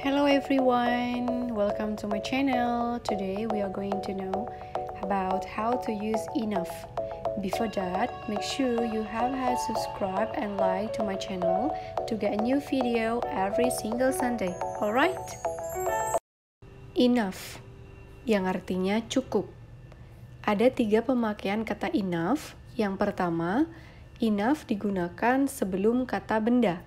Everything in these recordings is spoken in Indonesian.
Hello everyone, welcome to my channel. Today we are going to know about how to use enough. Before that, make sure you have had subscribe and like to my channel to get a new video every single Sunday. Alright? Enough yang artinya cukup. Ada tiga pemakaian kata enough. Yang pertama, enough digunakan sebelum kata benda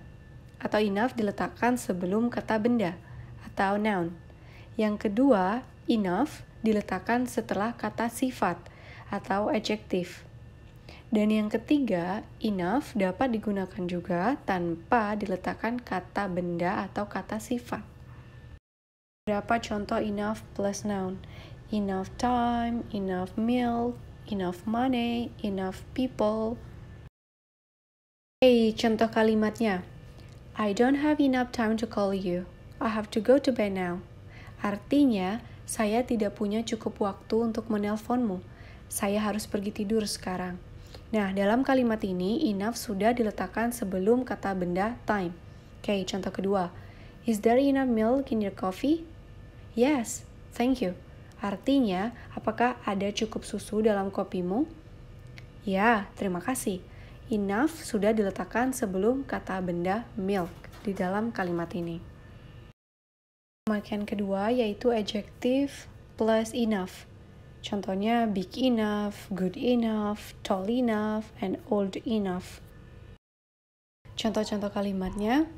atau enough diletakkan sebelum kata benda atau noun. Yang kedua, enough diletakkan setelah kata sifat atau adjective. Dan yang ketiga, enough dapat digunakan juga tanpa diletakkan kata benda atau kata sifat. Berapa contoh enough plus noun? Enough time, enough milk, enough money, enough people. Hey, contoh kalimatnya. I don't have enough time to call you. I have to go to bed now. Artinya, saya tidak punya cukup waktu untuk menelponmu. Saya harus pergi tidur sekarang. Nah, dalam kalimat ini, enough sudah diletakkan sebelum kata benda time. Oke, contoh kedua. Is there enough milk in your coffee? Yes, thank you. Artinya, apakah ada cukup susu dalam kopimu? Ya, terima kasih. Enough sudah diletakkan sebelum kata benda milk di dalam kalimat ini. Pemakaian kedua yaitu adjective plus enough. Contohnya big enough, good enough, tall enough, and old enough. Contoh-contoh kalimatnya,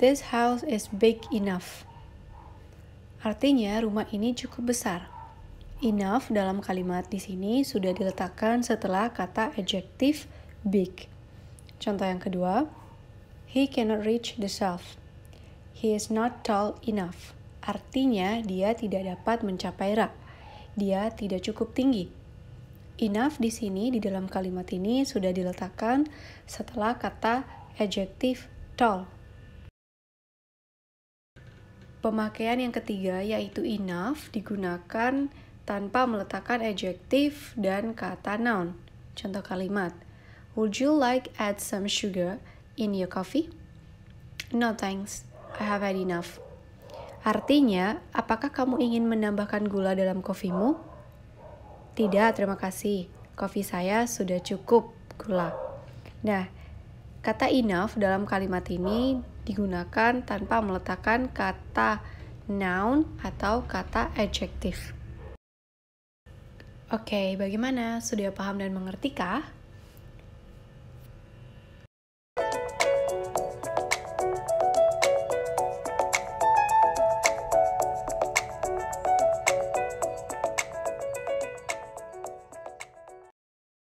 This house is big enough. Artinya rumah ini cukup besar. Enough dalam kalimat di sini sudah diletakkan setelah kata adjective big. Contoh yang kedua, He cannot reach the shelf. He is not tall enough. Artinya dia tidak dapat mencapai rak. Dia tidak cukup tinggi. Enough di sini di dalam kalimat ini sudah diletakkan setelah kata adjective tall. Pemakaian yang ketiga yaitu enough digunakan tanpa meletakkan adjective dan kata noun. Contoh kalimat, Would you like add some sugar in your coffee? No thanks. I have had enough. Artinya, apakah kamu ingin menambahkan gula dalam kofimu? Tidak, terima kasih. Kopi saya sudah cukup gula. Nah, kata enough dalam kalimat ini digunakan tanpa meletakkan kata noun atau kata adjective. Oke, bagaimana? Sudah paham dan mengerti kah?